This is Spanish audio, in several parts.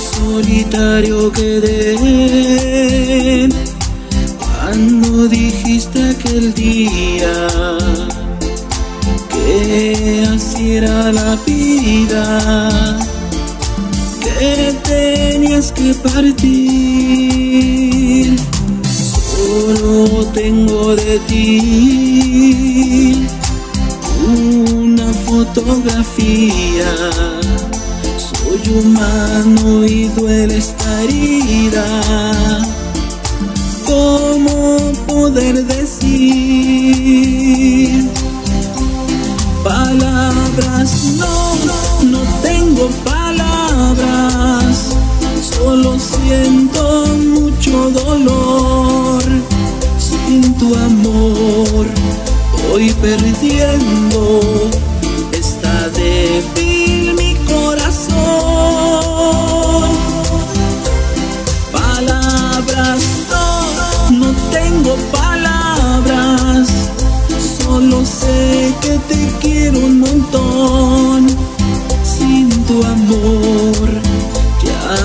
comentario que cuando dijiste aquel día que así era la vida, que tenías que partir. Solo tengo de ti una fotografía. Soy humano y duele esta herida. ¿Cómo poder decir? Palabras, no, no tengo palabras. Solo siento mucho dolor sin tu amor. Voy perdiendo,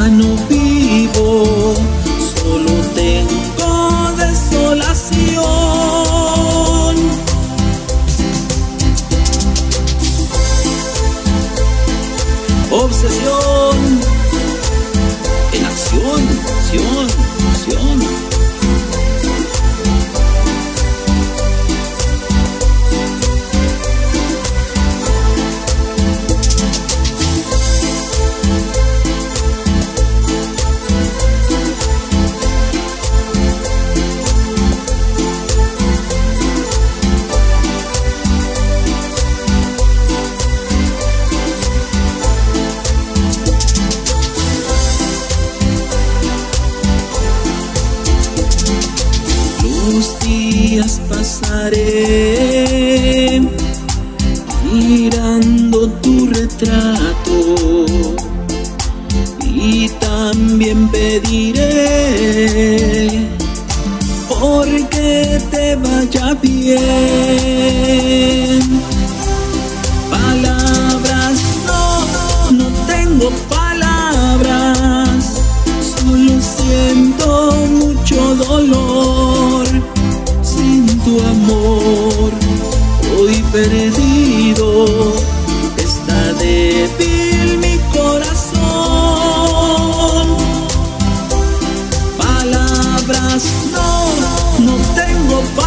no vivo, solo tengo desolación. Obsesión en acción, acción, días pasaré mirando tu retrato y también pediré porque te vaya bien. Perdido está débil mi corazón. Palabras, no, no tengo palabras.